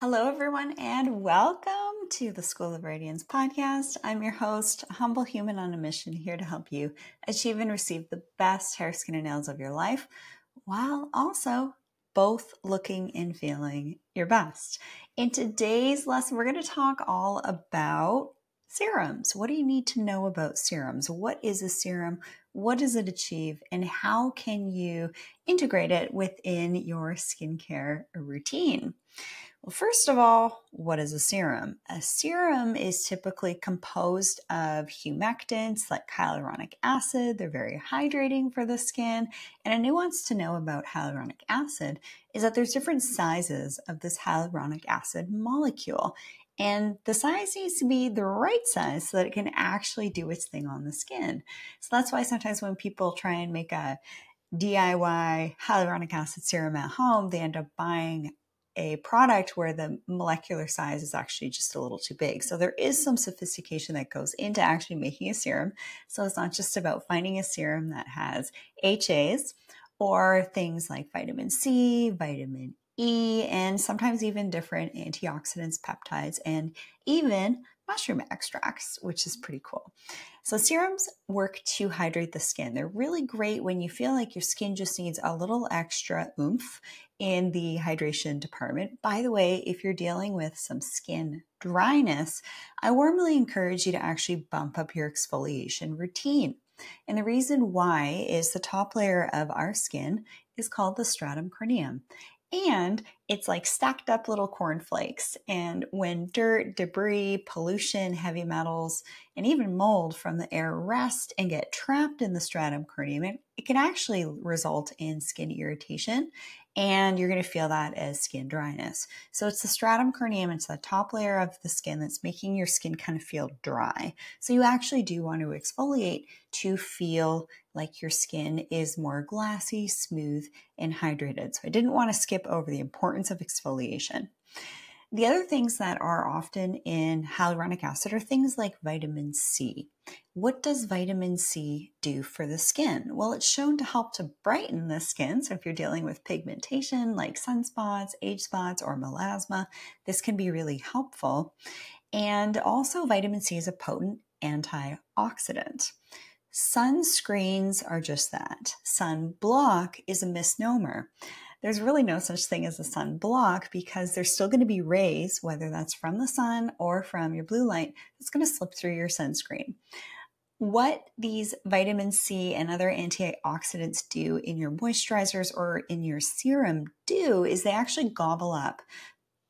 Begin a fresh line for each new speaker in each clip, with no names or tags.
Hello, everyone, and welcome to the School of Radiance podcast. I'm your host, humble human on a mission, here to help you achieve and receive the best hair, skin, and nails of your life while also both looking and feeling your best. In today's lesson, we're going to talk all about serums. What do you need to know about serums? What is a serum? What does it achieve? And how can you integrate it within your skincare routine? Well, first of all, what is a serum? A serum is typically composed of humectants like hyaluronic acid. They're very hydrating for the skin. And a nuance to know about hyaluronic acid is that there's different sizes of this hyaluronic acid molecule. And the size needs to be the right size so that it can actually do its thing on the skin. So that's why sometimes when people try and make a DIY hyaluronic acid serum at home, they end up buying a product where the molecular size is actually just a little too big. So there is some sophistication that goes into actually making a serum. So it's not just about finding a serum that has HAs or things like vitamin C, vitamin E, and sometimes even different antioxidants, peptides, and even mushroom extracts, which is pretty cool. So, serums work to hydrate the skin. They're really great when you feel like your skin just needs a little extra oomph in the hydration department. By the way, if you're dealing with some skin dryness, I warmly encourage you to actually bump up your exfoliation routine. And the reason why is the top layer of our skin is called the stratum corneum and it's like stacked up little cornflakes. And when dirt, debris, pollution, heavy metals, and even mold from the air rest and get trapped in the stratum corneum, it can actually result in skin irritation and you're going to feel that as skin dryness. So it's the stratum corneum, it's the top layer of the skin that's making your skin kind of feel dry. So you actually do want to exfoliate to feel like your skin is more glassy, smooth, and hydrated. So I didn't want to skip over the importance of exfoliation. The other things that are often in hyaluronic acid are things like vitamin C. What does vitamin C do for the skin? Well, it's shown to help to brighten the skin. So, if you're dealing with pigmentation like sunspots, age spots, or melasma, this can be really helpful. And also, vitamin C is a potent antioxidant. Sunscreens are just that. Sunblock is a misnomer there's really no such thing as a sun block because there's still going to be rays, whether that's from the sun or from your blue light, that's going to slip through your sunscreen. What these vitamin C and other antioxidants do in your moisturizers or in your serum do is they actually gobble up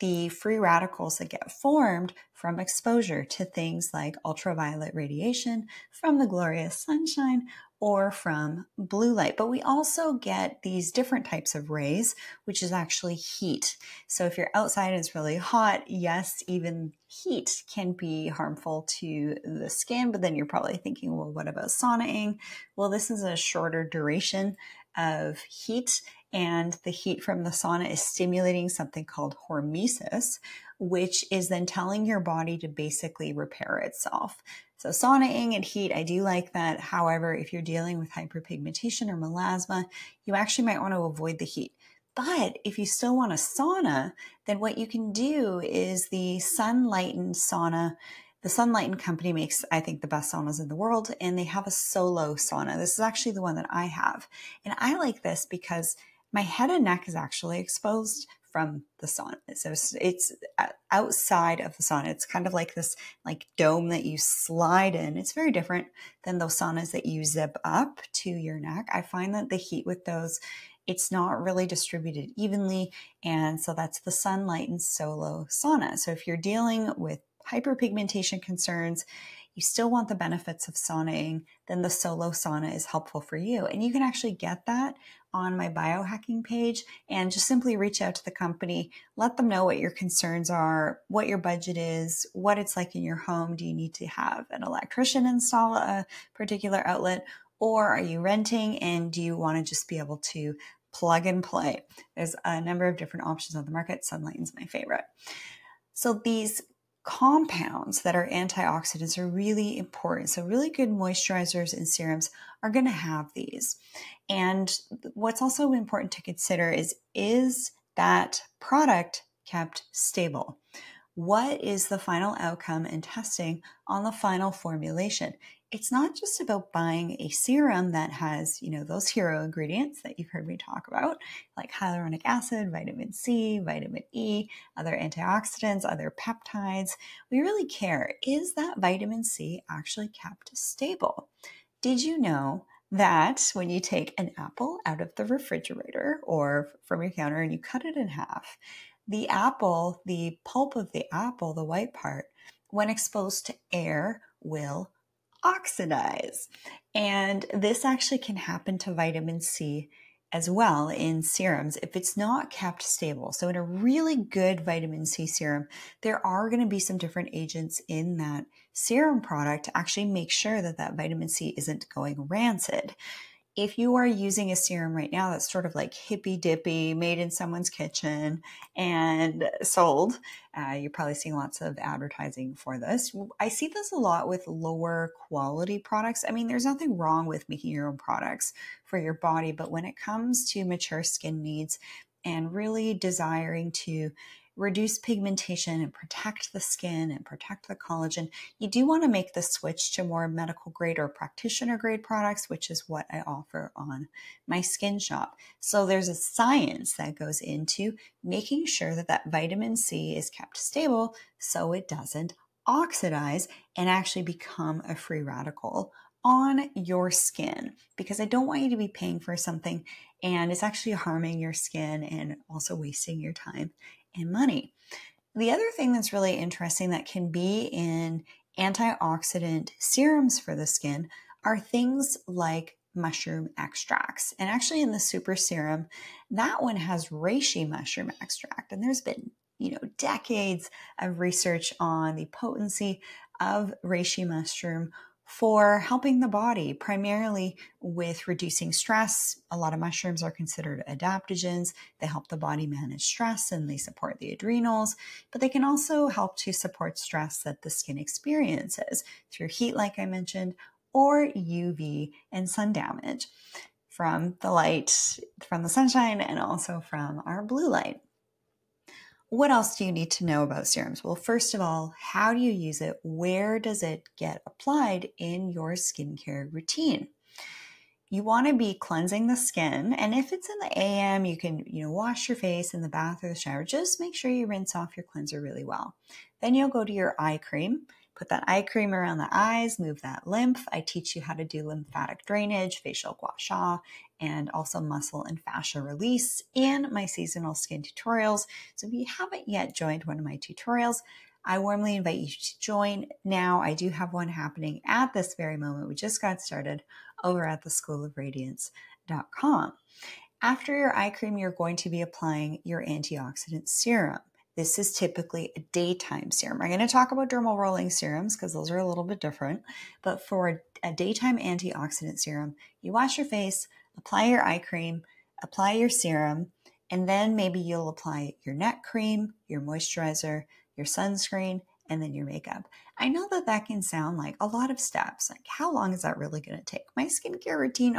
the free radicals that get formed from exposure to things like ultraviolet radiation from the glorious sunshine or from blue light. But we also get these different types of rays, which is actually heat. So if you're outside and it's really hot, yes, even heat can be harmful to the skin. But then you're probably thinking, well, what about saunaing? Well, this is a shorter duration of heat and the heat from the sauna is stimulating something called hormesis, which is then telling your body to basically repair itself. So saunaing and heat, I do like that. However, if you're dealing with hyperpigmentation or melasma, you actually might want to avoid the heat. But if you still want a sauna, then what you can do is the Sunlighten sauna. The Sunlighten company makes, I think, the best saunas in the world, and they have a solo sauna. This is actually the one that I have. And I like this because my head and neck is actually exposed from the sauna. So it's uh, outside of the sauna. It's kind of like this like dome that you slide in. It's very different than those saunas that you zip up to your neck. I find that the heat with those it's not really distributed evenly and so that's the Sunlighten solo sauna. So if you're dealing with hyperpigmentation concerns, you still want the benefits of saunaing, then the solo sauna is helpful for you. And you can actually get that on my biohacking page and just simply reach out to the company, let them know what your concerns are, what your budget is, what it's like in your home. Do you need to have an electrician install a particular outlet? Or are you renting and do you want to just be able to plug and play? There's a number of different options on the market. Sunlight is my favorite. So these compounds that are antioxidants are really important. So, really good moisturizers and serums are going to have these. And what's also important to consider is is that product kept stable? What is the final outcome and testing on the final formulation? It's not just about buying a serum that has, you know, those hero ingredients that you've heard me talk about, like hyaluronic acid, vitamin C, vitamin E, other antioxidants, other peptides. We really care is that vitamin C actually kept stable? Did you know that when you take an apple out of the refrigerator or from your counter and you cut it in half, the apple, the pulp of the apple, the white part, when exposed to air, will oxidize. And this actually can happen to vitamin C as well in serums if it's not kept stable. So, in a really good vitamin C serum, there are going to be some different agents in that serum product to actually make sure that that vitamin C isn't going rancid if you are using a serum right now that's sort of like hippy dippy, made in someone's kitchen and sold, uh, you're probably seeing lots of advertising for this. I see this a lot with lower quality products. I mean, there's nothing wrong with making your own products for your body, but when it comes to mature skin needs and really desiring to reduce pigmentation and protect the skin and protect the collagen, you do want to make the switch to more medical grade or practitioner grade products, which is what I offer on my skin shop. So there's a science that goes into making sure that that vitamin C is kept stable so it doesn't oxidize and actually become a free radical on your skin because I don't want you to be paying for something and it's actually harming your skin and also wasting your time and money. The other thing that's really interesting that can be in antioxidant serums for the skin are things like mushroom extracts. And actually, in the super serum, that one has reishi mushroom extract. And there's been, you know, decades of research on the potency of reishi mushroom for helping the body, primarily with reducing stress. A lot of mushrooms are considered adaptogens. They help the body manage stress and they support the adrenals, but they can also help to support stress that the skin experiences through heat, like I mentioned, or UV and sun damage from the light, from the sunshine, and also from our blue light. What else do you need to know about serums? Well, first of all, how do you use it? Where does it get applied in your skincare routine? You want to be cleansing the skin, and if it's in the AM, you can, you know, wash your face in the bath or the shower. Just make sure you rinse off your cleanser really well. Then you'll go to your eye cream. Put that eye cream around the eyes, move that lymph. I teach you how to do lymphatic drainage, facial gua sha, and also muscle and fascia release in my seasonal skin tutorials. So if you haven't yet joined one of my tutorials, I warmly invite you to join now. I do have one happening at this very moment. We just got started over at the School of Radiance.com. After your eye cream, you're going to be applying your antioxidant serum. This is typically a daytime serum. I'm going to talk about dermal rolling serums because those are a little bit different. But for a daytime antioxidant serum, you wash your face, apply your eye cream, apply your serum, and then maybe you'll apply your neck cream, your moisturizer, your sunscreen, and then your makeup. I know that that can sound like a lot of steps. Like, how long is that really going to take? My skincare routine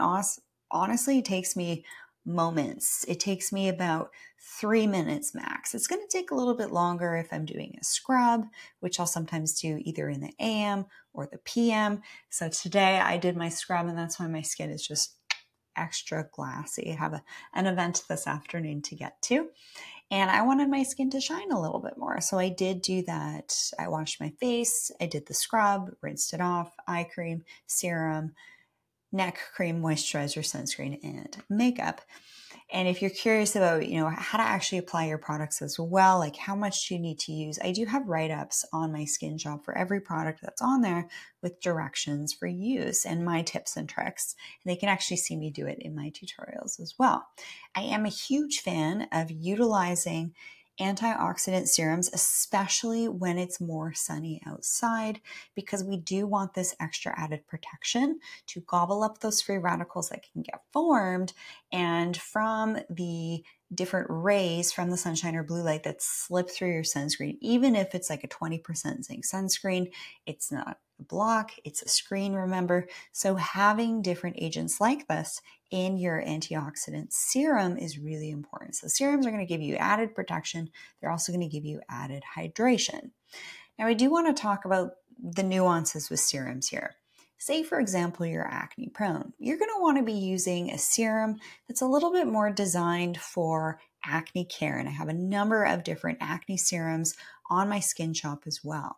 honestly takes me moments. It takes me about three minutes max. It's going to take a little bit longer if I'm doing a scrub, which I'll sometimes do either in the AM or the PM. So today I did my scrub, and that's why my skin is just extra glassy. I have a, an event this afternoon to get to. And I wanted my skin to shine a little bit more. So I did do that. I washed my face, I did the scrub, rinsed it off, eye cream, serum, neck cream, moisturizer, sunscreen, and makeup. And if you're curious about, you know, how to actually apply your products as well, like how much do you need to use, I do have write-ups on my skin shop for every product that's on there with directions for use and my tips and tricks. And they can actually see me do it in my tutorials as well. I am a huge fan of utilizing antioxidant serums, especially when it's more sunny outside, because we do want this extra added protection to gobble up those free radicals that can get formed. And from the different rays from the sunshine or blue light that slip through your sunscreen, even if it's like a 20% zinc sunscreen, it's not a block, it's a screen, remember. So having different agents like this in your antioxidant serum is really important. So, serums are going to give you added protection, they're also going to give you added hydration. Now, I do want to talk about the nuances with serums here. Say, for example, you're acne prone. You're going to want to be using a serum that's a little bit more designed for acne care. And I have a number of different acne serums on my skin shop as well.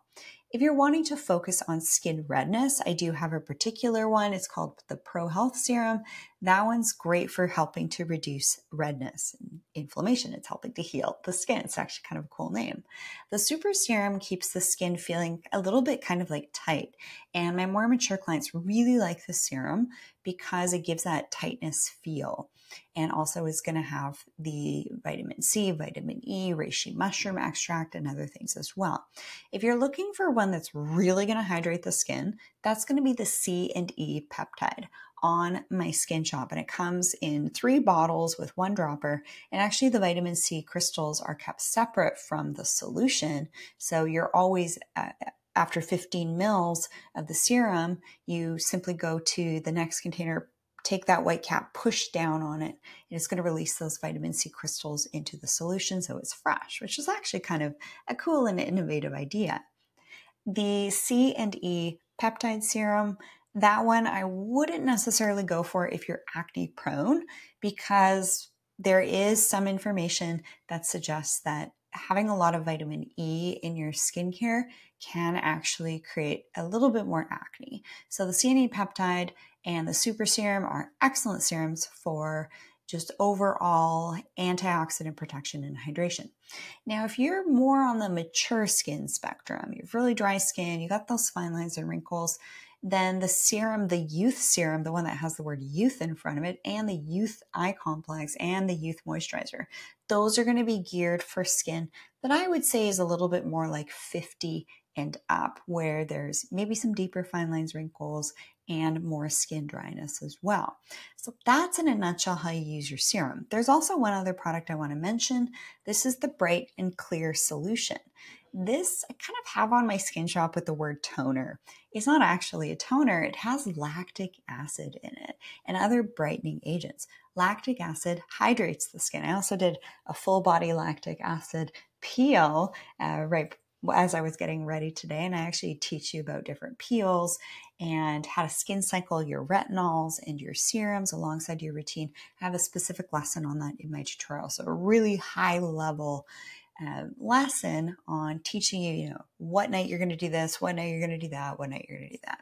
If you're wanting to focus on skin redness, I do have a particular one. It's called the Pro Health Serum. That one's great for helping to reduce redness and inflammation. It's helping to heal the skin. It's actually kind of a cool name. The Super Serum keeps the skin feeling a little bit kind of like tight. And my more mature clients really like the serum because it gives that tightness feel and also is going to have the vitamin C, vitamin E, reishi mushroom extract, and other things as well. If you're looking for one that's really going to hydrate the skin, that's going to be the C and E peptide on my skin shop and it comes in three bottles with one dropper and actually the vitamin c crystals are kept separate from the solution so you're always uh, after 15 mils of the serum you simply go to the next container take that white cap, push down on it, and it's going to release those vitamin C crystals into the solution so it's fresh, which is actually kind of a cool and innovative idea. The C and E peptide serum, that one I wouldn't necessarily go for if you're acne prone because there is some information that suggests that having a lot of vitamin E in your skincare can actually create a little bit more acne. So the CNE peptide and the super serum are excellent serums for just overall antioxidant protection and hydration. Now, if you're more on the mature skin spectrum, you have really dry skin, you got those fine lines and wrinkles, then the serum, the youth serum, the one that has the word youth in front of it, and the youth eye complex and the youth moisturizer, those are going to be geared for skin that I would say is a little bit more like 50 and up, where there's maybe some deeper fine lines, wrinkles, and more skin dryness as well. So that's in a nutshell how you use your serum. There's also one other product I want to mention. This is the Bright and Clear Solution. This I kind of have on my skin shop with the word toner. It's not actually a toner, it has lactic acid in it and other brightening agents. Lactic acid hydrates the skin. I also did a full body lactic acid peel uh, right as I was getting ready today, and I actually teach you about different peels and how to skin cycle your retinols and your serums alongside your routine. I have a specific lesson on that in my tutorial. So, a really high level uh, lesson on teaching you, you know, what night you're going to do this, what night you're going to do that, what night you're going to do that.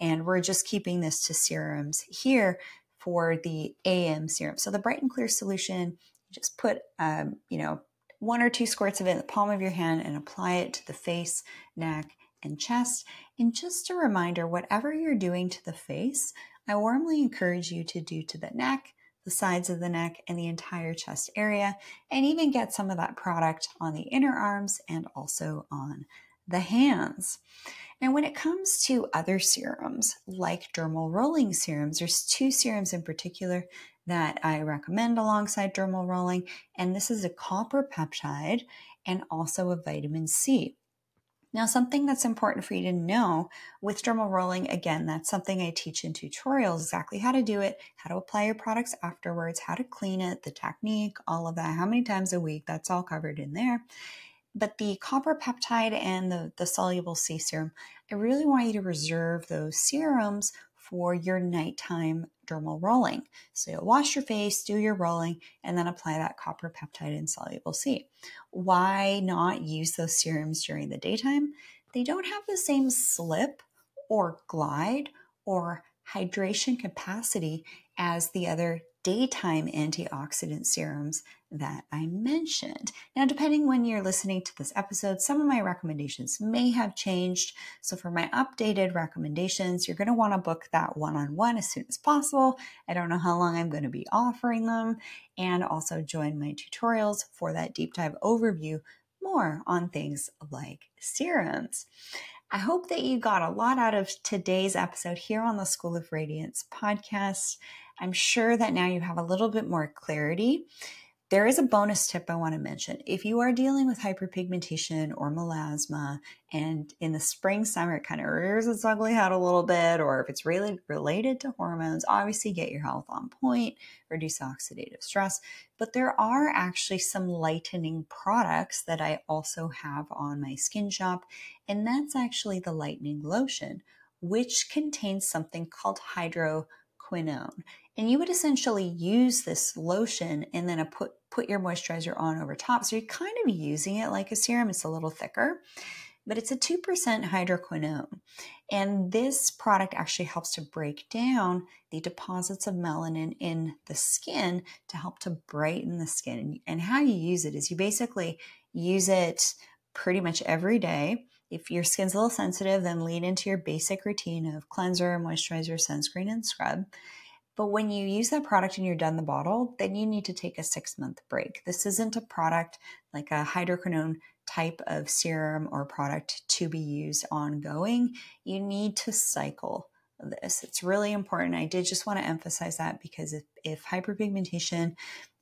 And we're just keeping this to serums here for the AM serum. So, the bright and clear solution, just put, um, you know, one or two squirts of it in the palm of your hand and apply it to the face, neck, and chest. And just a reminder whatever you're doing to the face, I warmly encourage you to do to the neck, the sides of the neck, and the entire chest area, and even get some of that product on the inner arms and also on the hands. Now, when it comes to other serums like dermal rolling serums, there's two serums in particular that I recommend alongside dermal rolling, and this is a copper peptide and also a vitamin C. Now, something that's important for you to know with dermal rolling, again, that's something I teach in tutorials exactly how to do it, how to apply your products afterwards, how to clean it, the technique, all of that, how many times a week, that's all covered in there. But the copper peptide and the, the soluble C serum, I really want you to reserve those serums for your nighttime dermal rolling. So you'll wash your face, do your rolling, and then apply that copper peptide and soluble C. Why not use those serums during the daytime? They don't have the same slip or glide or hydration capacity as the other daytime antioxidant serums that I mentioned. Now, depending when you're listening to this episode, some of my recommendations may have changed. So, for my updated recommendations, you're going to want to book that one on one as soon as possible. I don't know how long I'm going to be offering them, and also join my tutorials for that deep dive overview more on things like serums. I hope that you got a lot out of today's episode here on the School of Radiance podcast. I'm sure that now you have a little bit more clarity there is a bonus tip I want to mention. If you are dealing with hyperpigmentation or melasma, and in the spring, summer, it kind of rears its ugly head a little bit, or if it's really related to hormones, obviously get your health on point, reduce oxidative stress. But there are actually some lightening products that I also have on my skin shop, and that's actually the lightening lotion, which contains something called hydroquinone. And you would essentially use this lotion and then put, put your moisturizer on over top. So you're kind of using it like a serum. It's a little thicker, but it's a 2% hydroquinone. And this product actually helps to break down the deposits of melanin in the skin to help to brighten the skin. And how you use it is you basically use it pretty much every day. If your skin's a little sensitive, then lean into your basic routine of cleanser, moisturizer, sunscreen, and scrub. But when you use that product and you're done the bottle, then you need to take a six month break. This isn't a product like a hydroquinone type of serum or product to be used ongoing. You need to cycle this. It's really important. I did just want to emphasize that because if, if hyperpigmentation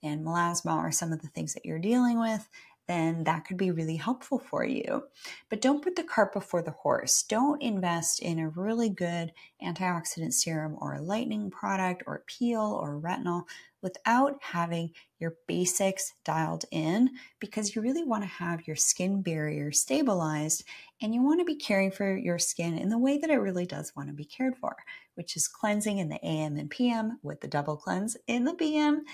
and melasma are some of the things that you're dealing with, then that could be really helpful for you. But don't put the cart before the horse. Don't invest in a really good antioxidant serum or a lightening product or peel or retinol without having your basics dialed in because you really want to have your skin barrier stabilized and you want to be caring for your skin in the way that it really does want to be cared for, which is cleansing in the AM and PM with the double cleanse in the PM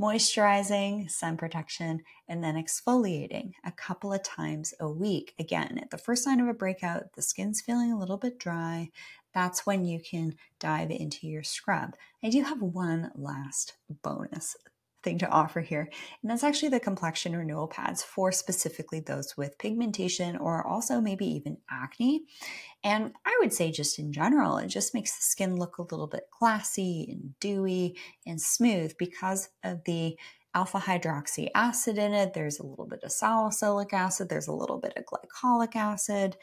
moisturizing, sun protection, and then exfoliating a couple of times a week. Again, at the first sign of a breakout, the skin's feeling a little bit dry. That's when you can dive into your scrub. I do have one last bonus thing to offer here, and that's actually the complexion renewal pads for specifically those with pigmentation or also maybe even acne. And I would say, just in general, it just makes the skin look a little bit glassy and dewy and smooth because of the alpha hydroxy acid in it. There's a little bit of salicylic acid, there's a little bit of glycolic acid.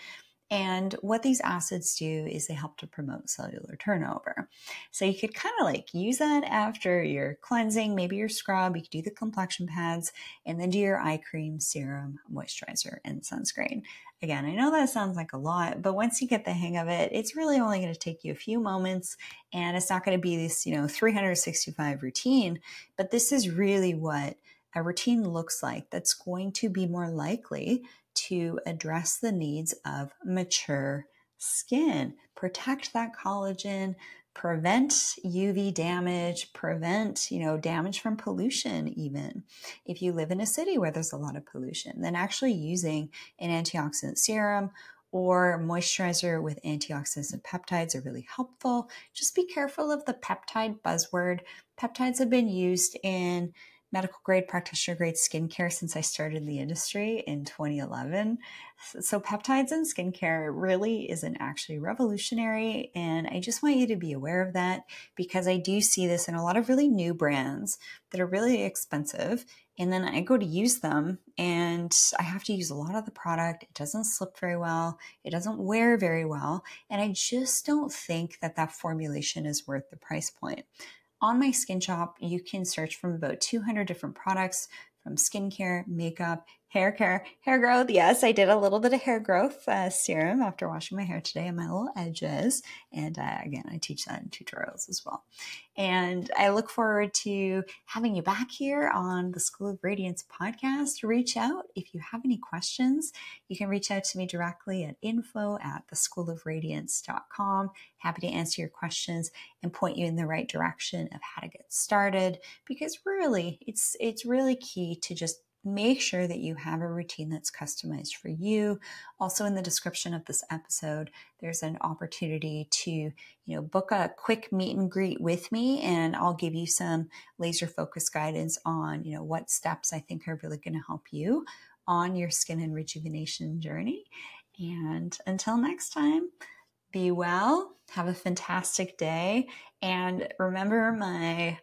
And what these acids do is they help to promote cellular turnover. So you could kind of like use that after your cleansing, maybe your scrub, you could do the complexion pads, and then do your eye cream, serum, moisturizer, and sunscreen. Again, I know that sounds like a lot, but once you get the hang of it, it's really only going to take you a few moments and it's not going to be this, you know, 365 routine, but this is really what a routine looks like that's going to be more likely to address the needs of mature skin, protect that collagen, prevent UV damage, prevent, you know, damage from pollution even. If you live in a city where there's a lot of pollution, then actually using an antioxidant serum or moisturizer with antioxidants and peptides are really helpful. Just be careful of the peptide buzzword. Peptides have been used in medical grade, practitioner grade skincare since I started the industry in 2011. So, peptides in skincare really isn't actually revolutionary. And I just want you to be aware of that because I do see this in a lot of really new brands that are really expensive. And then I go to use them and I have to use a lot of the product. It doesn't slip very well, it doesn't wear very well. And I just don't think that that formulation is worth the price point. On my skin shop, you can search from about 200 different products from skincare, makeup, hair care, hair growth. Yes, I did a little bit of hair growth uh, serum after washing my hair today on my little edges. And uh, again, I teach that in tutorials as well. And I look forward to having you back here on the School of Radiance podcast. Reach out if you have any questions. You can reach out to me directly at info at theschoolofradiance.com. Happy to answer your questions and point you in the right direction of how to get started because really it's it's really key to just make sure that you have a routine that's customized for you. Also in the description of this episode, there's an opportunity to, you know, book a quick meet and greet with me and I'll give you some laser focus guidance on, you know, what steps I think are really going to help you on your skin and rejuvenation journey. And until next time, be well, have a fantastic day, and remember my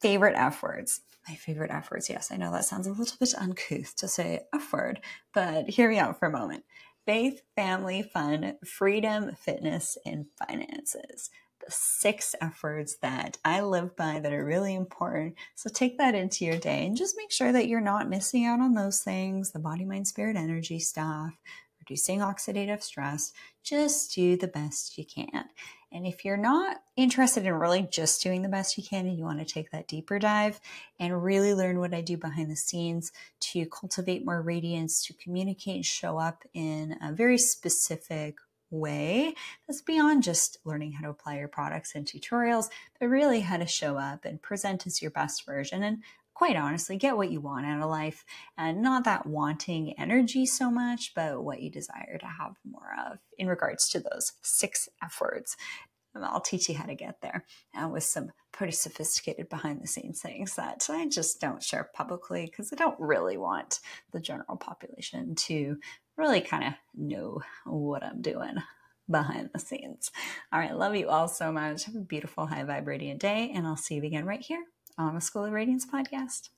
favorite F words my favorite F words. Yes, I know that sounds a little bit uncouth to say F word, but hear me out for a moment. Faith, family, fun, freedom, fitness, and finances. the six F words that I live by that are really important. So take that into your day and just make sure that you're not missing out on those things the body, mind, spirit, energy stuff, reducing oxidative stress. Just do the best you can. And if you're not interested in really just doing the best you can and you want to take that deeper dive and really learn what I do behind the scenes to cultivate more radiance, to communicate and show up in a very specific way that's beyond just learning how to apply your products and tutorials, but really how to show up and present as your best version. And quite honestly get what you want out of life and not that wanting energy so much, but what you desire to have more of in regards to those six F words. Um, I'll teach you how to get there and with some pretty sophisticated behind the scenes things that I just don't share publicly because I don't really want the general population to really kind of know what I'm doing behind the scenes. All right, love you all so much. Have a beautiful, high vibrating day, and I'll see you again right here on the School of Radiance podcast.